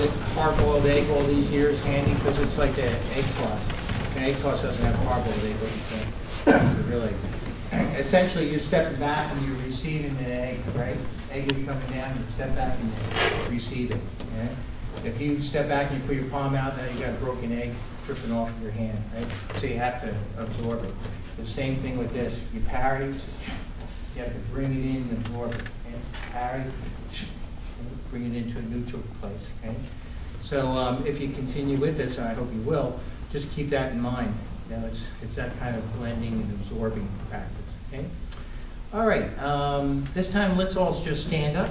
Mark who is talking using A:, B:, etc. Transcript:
A: hard-boiled, hard-boiled egg all these years handy because it's like an egg toss. An egg toss doesn't have hard-boiled egg, but you can. Essentially, you step back and you're receiving the egg, right? Egg is coming down, you step back and receive it? If you step back and you put your palm out, now you got a broken egg dripping off of your hand, right? So you have to absorb it. The same thing with this, you parry, you have to bring it in and absorb it, okay? Parry, bring it into a neutral place, okay? So um, if you continue with this, and I hope you will, just keep that in mind. You know, it's, it's that kind of blending and absorbing practice, okay? All right, um, this time let's all just stand up.